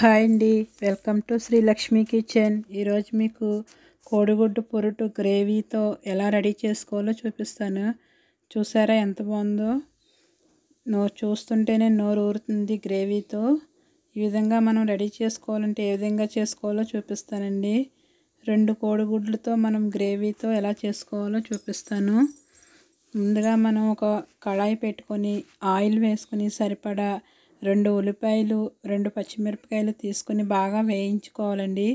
Hi అండి. Welcome to Sri Lakshmi kitchen. ఈరోజు మీకు కోడిగుడ్డు పొరుటు గ్రేవీతో ఎలా రెడీ చేసుకోవాలో చూపిస్తాను. చూసారా ఎంత బాగుందో? నోరు చూస్తుంటేనే నోరు ఊరుతుంది గ్రేవీతో. ఈ విధంగా మనం రెడీ చేసుకోవాలంటే ఏ విధంగా చేసుకోవాలో చూపిస్తానండి. రెండు కోడిగుడ్లతో మనం గ్రేవీతో ఎలా చేసుకోవాలో చూపిస్తాను. ముందుగా మనం ఒక కళాయి పెట్టుకొని ఆయిల్ వేసుకొని సరిపడా రెండు ఉల్లిపాయలు రెండు పచ్చిమిరపకాయలు తీసుకొని బాగా వేయించుకోవాలండి.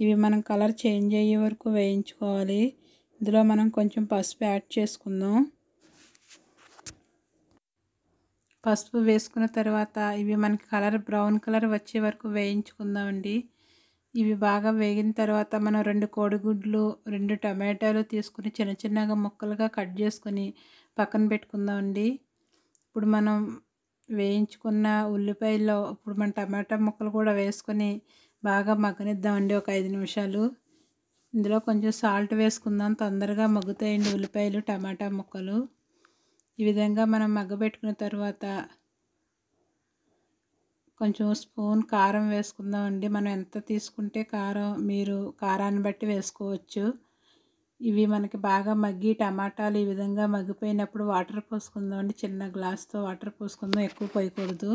ఇవి మనం కలర్ చేంజ్ అయ్యే వరకు వేయించుకోవాలి. ఇందులో మనం కొంచెం పసుపు యాడ్ చేసుకుందాం. పసుపు వేసుకున్న తర్వాత ఇవి మనకి కలర్ బ్రౌన్ కలర్ వచ్చే వరకు వేయించుకుందామండి. ఇవి బాగా వేగిన తర్వాత మనం రెండు కోడిగుడ్లు రెండు టమాటాలు తీసుకుని చిన్న చిన్నగా ముక్కలుగా కట్ చేసుకొని పక్కన పెట్టుకుందామండి. ఇప్పుడు మనం వేయించుకున్న ఉల్లిపాయల్లో ఇప్పుడు మన టమాటా ముక్కలు కూడా వేసుకొని బాగా మగ్గనిద్దామండి ఒక ఐదు నిమిషాలు. ఇందులో కొంచెం సాల్ట్ వేసుకుందాం. తొందరగా మగ్గుతాయండి ఉల్లిపాయలు టమాటా ముక్కలు. ఈ విధంగా మనం మగ్గబెట్టుకున్న తర్వాత కొంచెం స్పూన్ కారం వేసుకుందామండి. మనం ఎంత తీసుకుంటే కారం మీరు కారాన్ని బట్టి వేసుకోవచ్చు. ఇవి మనకి బాగా మగ్గి టమాటాలు ఈ విధంగా మగ్గిపోయినప్పుడు వాటర్ పోసుకుందాం అండి చిన్న గ్లాస్తో వాటర్ పోసుకుందాం ఎక్కువ పోయకూడదు.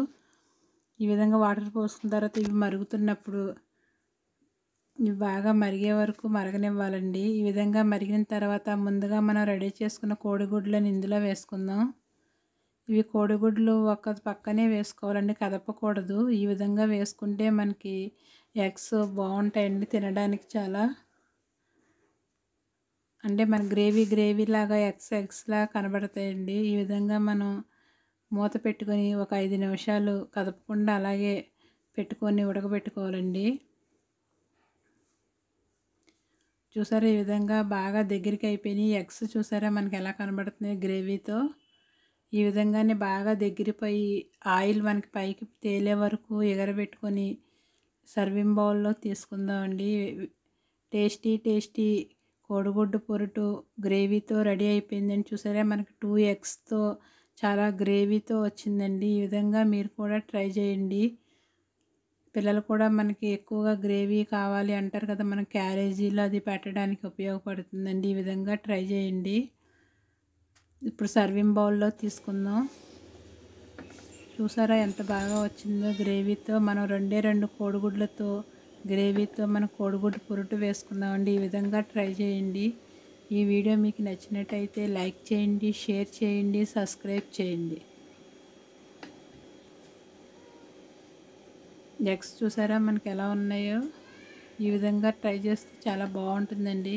ఈ విధంగా వాటర్ పోసుకున్న తర్వాత ఇవి మరుగుతున్నప్పుడు ఇవి బాగా మరిగే వరకు మరగనివ్వాలండి. ఈ విధంగా మరిగిన తర్వాత ముందుగా మనం రెడీ చేసుకున్న కోడిగుడ్లను ఇందులో వేసుకుందాం. ఇవి కోడిగుడ్లు ఒక పక్కనే వేసుకోవాలండి కదపకూడదు. ఈ విధంగా వేసుకుంటే మనకి ఎగ్స్ బాగుంటాయండి తినడానికి చాలా. అంటే మన గ్రేవీ గ్రేవీ లాగా ఎగ్స్ ఎగ్స్ లాగా కనబడతాయండి. ఈ విధంగా మనం మూత పెట్టుకొని ఒక ఐదు నిమిషాలు కదపకుండా అలాగే పెట్టుకొని ఉడకబెట్టుకోవాలండి. చూసారా ఈ విధంగా బాగా దగ్గరికి అయిపోయినాయి. ఎగ్స్ చూసారా మనకి ఎలా కనబడుతున్నాయి గ్రేవీతో? ఈ విధంగానే బాగా దగ్గరిపోయి ఆయిల్ మనకి పైకి తేలే వరకు ఎగరబెట్టుకొని సర్వింగ్ బౌల్లో తీసుకుందామండి. టేస్టీ టేస్టీ కోడిగుడ్డు పొరుటు గ్రేవీతో రెడీ అయిపోయిందని చూసారా మనకి టూ ఎగ్స్తో చాలా గ్రేవీతో వచ్చిందండి. ఈ విధంగా మీరు కూడా ట్రై చేయండి. పిల్లలు కూడా మనకి ఎక్కువగా గ్రేవీ కావాలి అంటారు కదా మనం క్యారేజీలో అది పెట్టడానికి ఉపయోగపడుతుందండి. ఈ విధంగా ట్రై చేయండి. ఇప్పుడు సర్వింగ్ బౌల్లో తీసుకుందాం. చూసారా ఎంత బాగా వచ్చిందో గ్రేవీతో. మనం రెండే రెండు కోడిగుడ్లతో గ్రేవీతో మన కోడిగుడ్డు పురుటు వేసుకుందామండి. ఈ విధంగా ట్రై చేయండి. ఈ వీడియో మీకు నచ్చినట్టయితే లైక్ చేయండి షేర్ చేయండి సబ్స్క్రైబ్ చేయండి. ఎగ్స్ చూసారా మనకి ఎలా ఉన్నాయో? ఈ విధంగా ట్రై చేస్తే చాలా బాగుంటుందండి.